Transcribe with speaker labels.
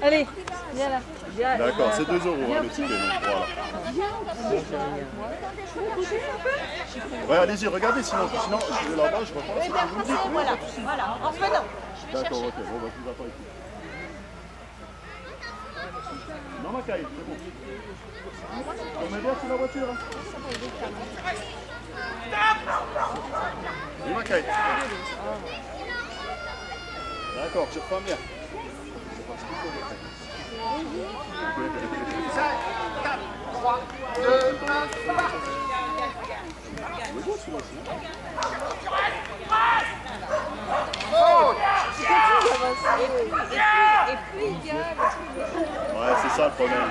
Speaker 1: Allez, viens là.
Speaker 2: D'accord, c'est 2 euros hein, le ticket. Voilà. Ouais, allez-y, regardez, sinon, sinon je vais là-bas, je reprends.
Speaker 3: Oui, bien voilà. Voilà, en revenant.
Speaker 2: D'accord, ok, bon, bah, tu vas pas écouter. Non, ma caille, c'est bon. On met bien sur la voiture. Hein. Oui, ma caille. D'accord, tu reprends bien. Ouais, c'est ça le problème.